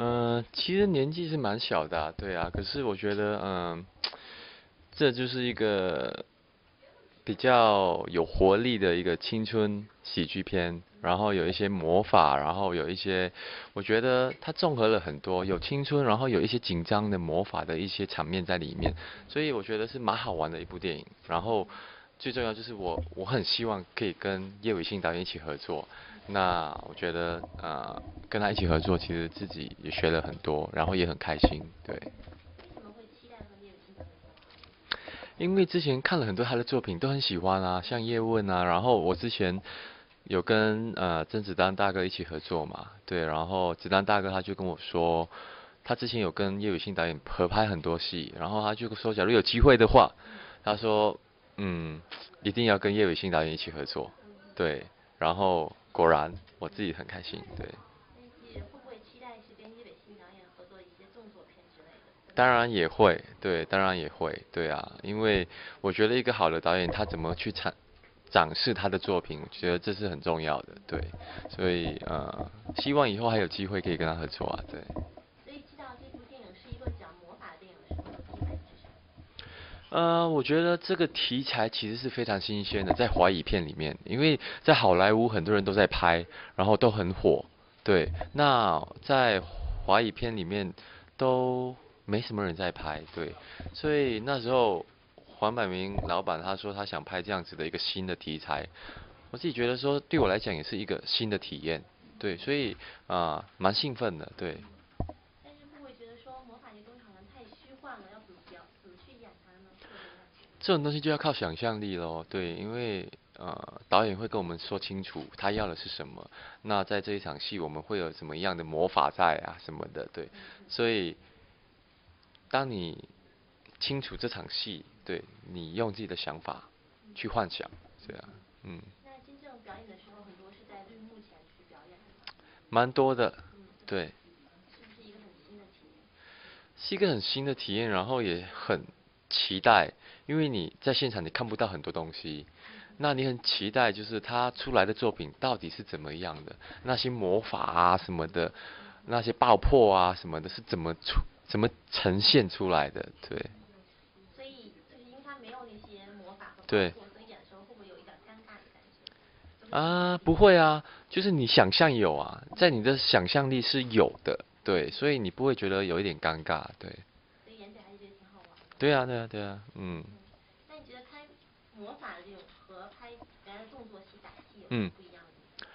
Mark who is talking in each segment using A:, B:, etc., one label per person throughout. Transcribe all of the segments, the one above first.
A: 嗯，其实年纪是蛮小的，对啊。可是我觉得，嗯，这就是一个比较有活力的一个青春喜剧片，然后有一些魔法，然后有一些，我觉得它综合了很多，有青春，然后有一些紧张的魔法的一些场面在里面，所以我觉得是蛮好玩的一部电影。然后最重要就是我我很希望可以跟叶伟信导演一起合作。那我觉得，呃，跟他一起合作，其实自己也学了很多，然后也很开心，对。为
B: 什么会期待叶
A: 因为之前看了很多他的作品，都很喜欢啊，像叶问啊，然后我之前有跟呃甄子丹大哥一起合作嘛，对，然后子丹大哥他就跟我说，他之前有跟叶伟信导演合拍很多戏，然后他就说，假如有机会的话，他说，嗯，一定要跟叶伟信导演一起合作，对，然后。果然，我自己很开心，对。
B: 会不会期待是跟叶伟信导演合作一些动作片之类的？
A: 当然也会，对，当然也会，对啊，因为我觉得一个好的导演，他怎么去展展示他的作品，我觉得这是很重要的，对。所以呃，希望以后还有机会可以跟他合作啊，对。呃，我觉得这个题材其实是非常新鲜的，在华语片里面，因为在好莱坞很多人都在拍，然后都很火，对。那在华语片里面都没什么人在拍，对。所以那时候黄百鸣老板他说他想拍这样子的一个新的题材，我自己觉得说对我来讲也是一个新的体验，对。所以啊，蛮兴奋的，对。这种东西就要靠想象力喽，对，因为呃导演会跟我们说清楚他要的是什么，那在这一场戏我们会有什么样的魔法在啊什么的，对，所以当你清楚这场戏，对你用自己的想法去幻想，这样，
B: 嗯。那真正表演的时候，很多是在绿幕前去表演
A: 蛮多的，对。
B: 是不是一个很新的体验？
A: 是一个很新的体验，然后也很。期待，因为你在现场你看不到很多东西，那你很期待，就是他出来的作品到底是怎么样的，那些魔法啊什么的，那些爆破啊什么的，是怎么出怎么呈现出来的，对。
B: 所以就是因为他没有那些魔法和
A: 对。
B: 的会不会有一点尴尬？
A: 啊，不会啊，就是你想象有啊，在你的想象力是有的，对，所以你不会觉得有一点尴尬，对。对啊，对啊，对啊，嗯。
B: 那你觉得拍魔法的这种和拍原来动作戏打戏有什么不一样的？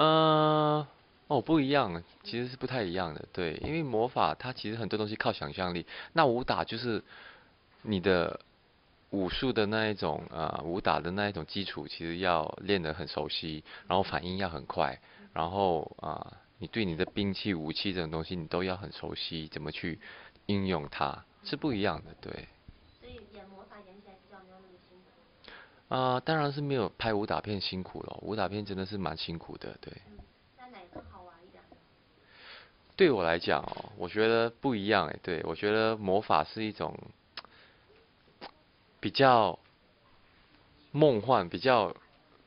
A: 呃，哦，不一样，其实是不太一样的，对，因为魔法它其实很多东西靠想象力，那武打就是你的武术的那一种啊，武打的那一种基础，其实要练得很熟悉，然后反应要很快，然后啊，你对你的兵器、武器这种东西，你都要很熟悉，怎么去应用它。是不一样的，对。
B: 所以演魔法演起来比较没有那么辛苦。
A: 啊，当然是没有拍武打片辛苦了，武打片真的是蛮辛苦的，对。
B: 那哪个好玩一点？
A: 对我来讲哦，我觉得不一样哎，对我觉得魔法是一种比较梦幻、比较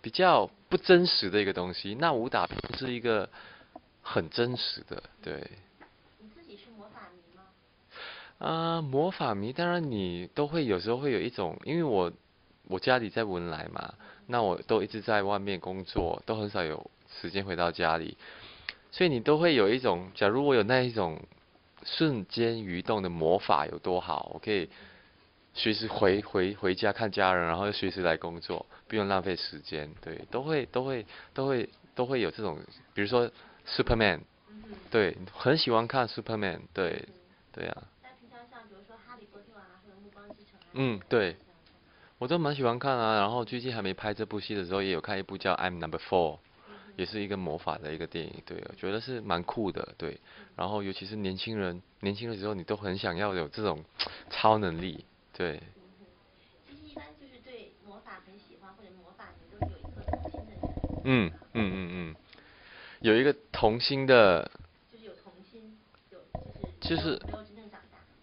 A: 比较不真实的一个东西，那武打片是一个很真实的，对。啊，魔法迷当然你都会有时候会有一种，因为我我家里在文莱嘛，那我都一直在外面工作，都很少有时间回到家里，所以你都会有一种，假如我有那一种瞬间移动的魔法有多好，我可以随时回回回家看家人，然后又随时来工作，不用浪费时间，对，都会都会都会都会有这种，比如说 Superman，对，很喜欢看 Superman，对，对呀。嗯，对，我都蛮喜欢看啊。然后最近还没拍这部戏的时候，也有看一部叫《I'm Number Four》，也是一个魔法的一个电影。对，我觉得是蛮酷的。对，然后尤其是年轻人，年轻的时候你都很想要有这种超能力。对。
B: 一般就是对魔法很喜欢或者魔法你都有一颗童心的人。嗯嗯
A: 嗯嗯，有一个童心的。
B: 就是有童心，有就是。就是。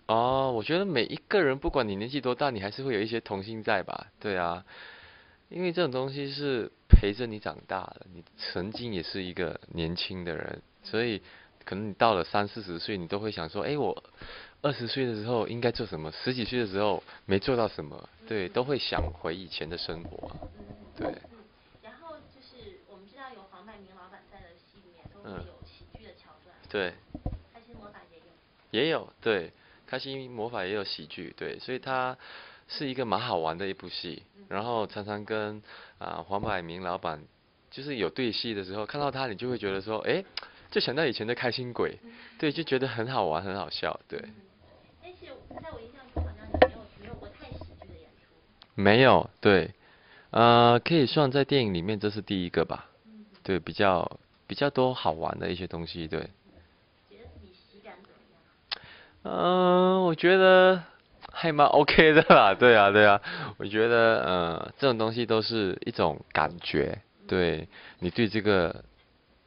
A: 哦，我觉得每一个人，不管你年纪多大，你还是会有一些童心在吧？对啊，因为这种东西是陪着你长大的，你曾经也是一个年轻的人，所以可能你到了三四十岁，你都会想说，哎，我二十岁的时候应该做什么？十几岁的时候没做到什么？对，都会想回以前的生活。对。
B: 嗯，然后就是我们知道有黄百鸣老板在的戏里面都会有喜剧的桥段。
A: 对。
B: 开心魔法也有。
A: 也有，对，开心魔法也有喜剧，对，所以它是一个蛮好玩的一部戏。然后常常跟啊黄百鸣老板就是有对戏的时候，看到他你就会觉得说，哎，就想到以前的开心鬼，对，就觉得很好玩，很好笑，对。
B: 但是在我印象中好像你没有没有过太喜剧的演出。
A: 没有，对，呃，可以算在电影里面这是第一个吧。对，比较比较多好玩的一些东西，对。
B: 觉得自己喜感怎么样？
A: 嗯，我觉得。还蛮 OK 的啦，对啊，对啊，我觉得，呃，这种东西都是一种感觉，对你对这个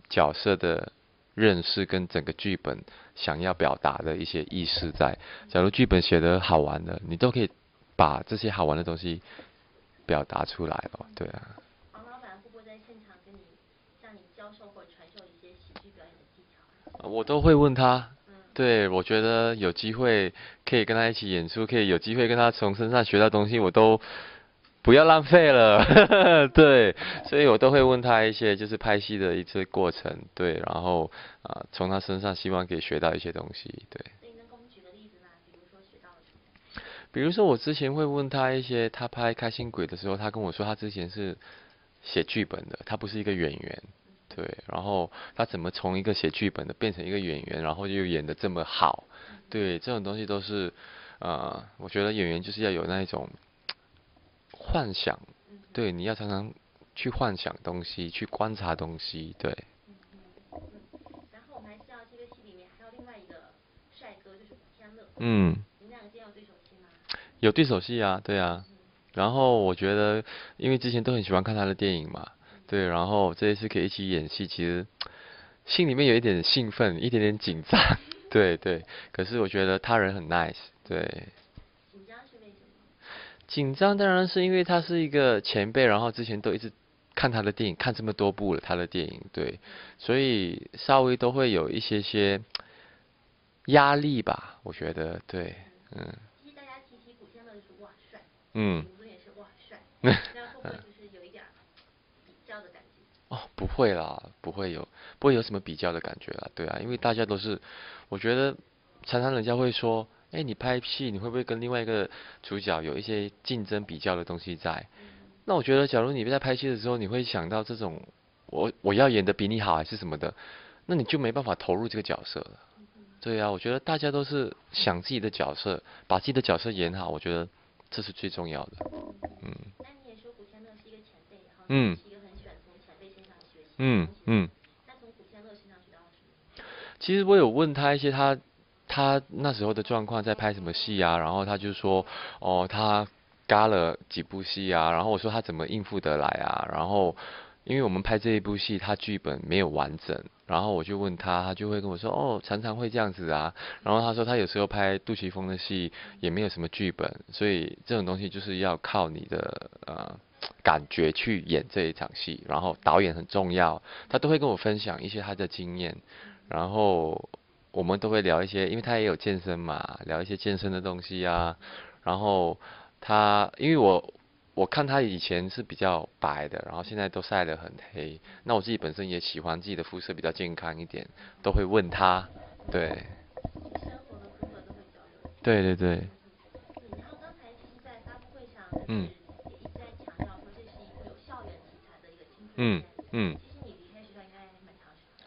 A: 角色的认识跟整个剧本想要表达的一些意识在。假如剧本写的好玩的，你都可以把这些好玩的东西表达出来哦，对啊。
B: 王老板会不会在现场跟你向你教授或传授一些喜剧表演的技巧？
A: 我都会问他。对，我觉得有机会可以跟他一起演出，可以有机会跟他从身上学到东西，我都不要浪费了。对，所以我都会问他一些就是拍戏的一些过程，对，然后啊从他身上希望可以学到一些东西，对。
B: 比如说
A: 我之前会问他一些，他拍《开心鬼》的时候，他跟我说他之前是写剧本的，他不是一个演员。对，然后他怎么从一个写剧本的变成一个演员，然后又演的这么好？对，这种东西都是，呃，我觉得演员就是要有那一种幻想，对，你要常常去幻想东西，去观察东西，对。
B: 然后我们还知道这个戏里面还有另外一个帅哥，就是古天乐。
A: 嗯。
B: 你们两个今天有对手戏吗？
A: 有对手戏啊，对啊。然后我觉得，因为之前都很喜欢看他的电影嘛。对，然后这一次可以一起演戏，其实心里面有一点兴奋，一点点紧张。对对，可是我觉得他人很 nice。对。
B: 紧张是为什么？
A: 紧张当然是因为他是一个前辈，然后之前都一直看他的电影，看这么多部了他的电影，对，所以稍微都会有一些些压力吧，我觉得，对，
B: 嗯。其实大家提起古天乐就是哇帅，
A: 嗯。
B: 林也是哇帅，那？
A: 哦，不会啦，不会有，不会有什么比较的感觉啦，对啊，因为大家都是，我觉得常常人家会说，哎，你拍戏你会不会跟另外一个主角有一些竞争比较的东西在？那我觉得，假如你在拍戏的时候，你会想到这种，我我要演的比你好还是什么的，那你就没办法投入这个角色了。对啊，我觉得大家都是想自己的角色，把自己的角色演好，我觉得这是最重要的。
B: 嗯。那你也说古天乐是一个前辈，然后
A: 嗯。嗯嗯。其实我有问他一些他他那时候的状况，在拍什么戏啊？然后他就说，哦，他嘎了几部戏啊？然后我说他怎么应付得来啊？然后因为我们拍这一部戏，他剧本没有完整，然后我就问他，他就会跟我说，哦，常常会这样子啊。然后他说他有时候拍杜琪峰的戏也没有什么剧本，所以这种东西就是要靠你的呃。感觉去演这一场戏，然后导演很重要，他都会跟我分享一些他的经验，然后我们都会聊一些，因为他也有健身嘛，聊一些健身的东西啊。然后他，因为我我看他以前是比较白的，然后现在都晒得很黑。那我自己本身也喜欢自己的肤色比较健康一点，都会问他，对。对对对。
B: 嗯。
A: 嗯嗯，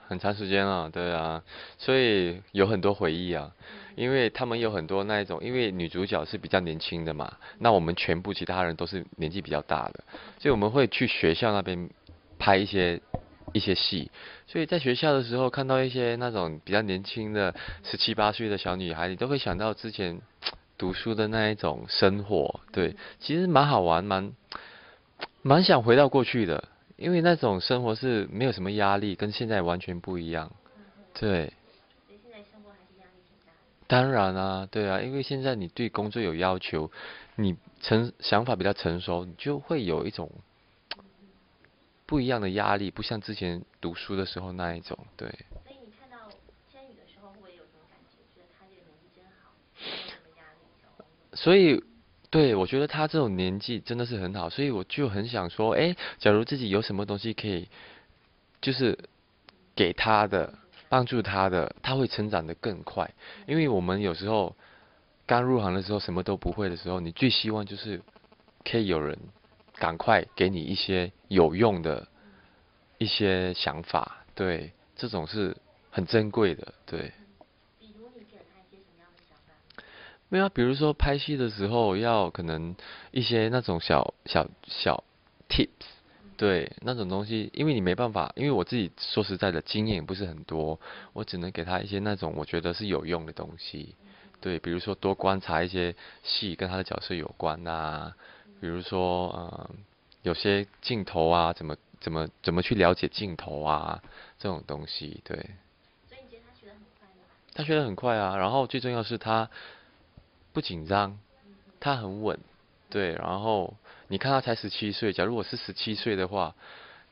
A: 很长时间了，对啊，所以有很多回忆啊，因为他们有很多那一种，因为女主角是比较年轻的嘛，那我们全部其他人都是年纪比较大的，所以我们会去学校那边拍一些一些戏，所以在学校的时候看到一些那种比较年轻的十七八岁的小女孩，你都会想到之前读书的那一种生活，对，其实蛮好玩，蛮蛮想回到过去的。因为那种生活是没有什么压力，跟现在完全不一样。对。当然啊，对啊，因为现在你对工作有要求，你成想法比较成熟，你就会有一种不一样的压力，不像之前读书的时候那一种，对。
B: 所以你看到，千羽的时候会有这种感觉，觉得他这个年纪真好，没有什么压力。
A: 所以，对我觉得他这种年纪真的是很好，所以我就很想说，哎，假如自己有什么东西可以，就是给他的，帮助他的，他会成长的更快。因为我们有时候刚入行的时候什么都不会的时候，你最希望就是可以有人赶快给你一些有用的一些想法，对，这种是很珍贵的，对。
B: 比如你给了他一些什么样的想法？
A: 没有啊，比如说拍戏的时候要可能一些那种小小小 tips，对，那种东西，因为你没办法，因为我自己说实在的经验也不是很多，我只能给他一些那种我觉得是有用的东西，对，比如说多观察一些戏跟他的角色有关啊，比如说呃有些镜头啊，怎么怎么怎么去了解镜头啊这种东西，对。
B: 所以你觉得他学得很快吗？
A: 他学得很快啊，然后最重要是他不紧张，他很稳，对，然后你看他才十七岁，假如我是十七岁的话，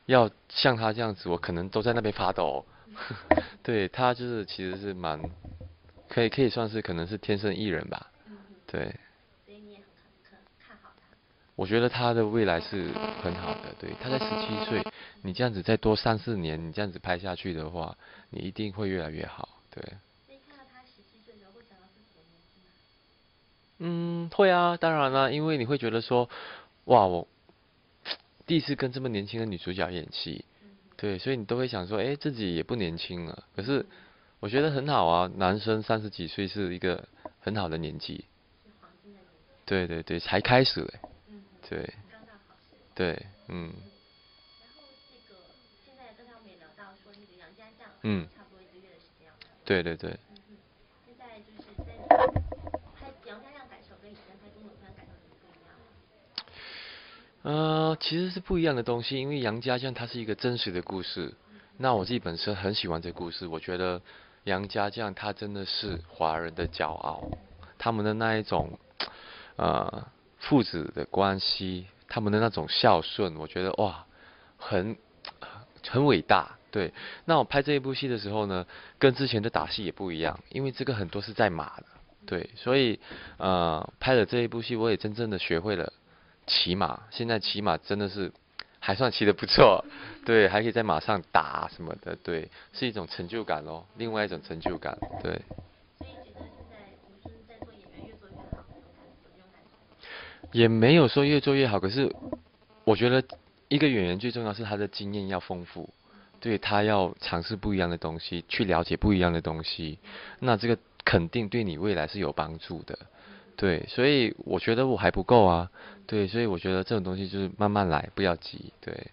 A: 要像他这样子，我可能都在那边发抖。对他就是其实是蛮，可以可以算是可能是天生艺人吧，对。
B: 所以你也很看好他。
A: 我觉得他的未来是很好的，对，他在十七岁，你这样子再多三四年，你这样子拍下去的话，你一定会越来越好，对。
B: 所以看到他十七岁的时候，会想到自己的年纪吗？
A: 嗯，会啊，当然啦，因为你会觉得说，哇，我第一次跟这么年轻的女主角演戏，对，所以你都会想说，哎，自己也不年轻了。可是我觉得很好啊，男生三十几岁是一个很好的年纪。对对对，才开始嘞。
B: 嗯。
A: 对。对，嗯。嗯，
B: 差不多一个月的时间。
A: 对对对。
B: 嗯哼，现在就是在拍杨家将感受跟以前拍公主番感受有什么不一样吗？
A: 呃，其实是不一样的东西，因为杨家将它是一个真实的故事。那我自己本身很喜欢这故事，我觉得杨家将他真的是华人的骄傲，他们的那一种呃父子的关系，他们的那种孝顺，我觉得哇，很很伟大。对，那我拍这一部戏的时候呢，跟之前的打戏也不一样，因为这个很多是在马的，对，所以呃拍了这一部戏，我也真正的学会了骑马，现在骑马真的是还算骑得不错，对，还可以在马上打什么的，对，是一种成就感咯，另外一种成就感，对。也没有说越做越好，可是我觉得一个演员最重要是他的经验要丰富，对他要尝试不一样的东西，去了解不一样的东西，那这个肯定对你未来是有帮助的，对，所以我觉得我还不够啊，对，所以我觉得这种东西就是慢慢来，不要急，对。